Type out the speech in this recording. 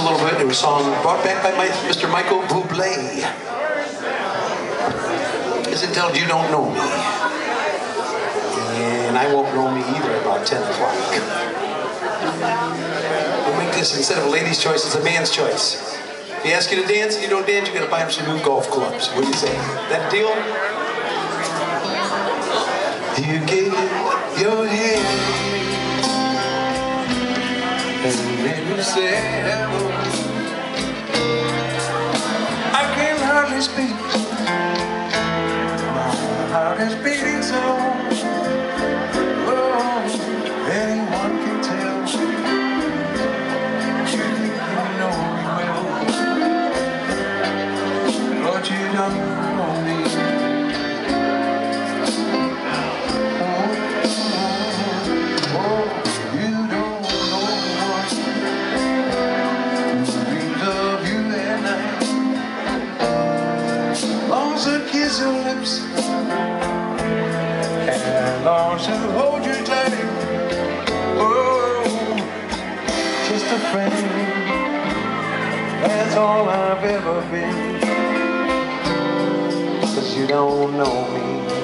a little bit. It was a song brought back by my, Mr. Michael Bublé. It told you don't know me? And I won't know me either about 10 o'clock. We'll make this instead of a lady's choice, it's a man's choice. If he asks you to dance and you don't dance, you gotta buy him some new golf clubs. What do you say? That deal? You gave your hand I can hardly speak. My heart is beating so. Oh, anyone can tell. You know me you don't know me. Oh, oh, oh, Kiss your lips and long to hold you tight. Oh, just a friend. That's all I've ever been. Cause you don't know me.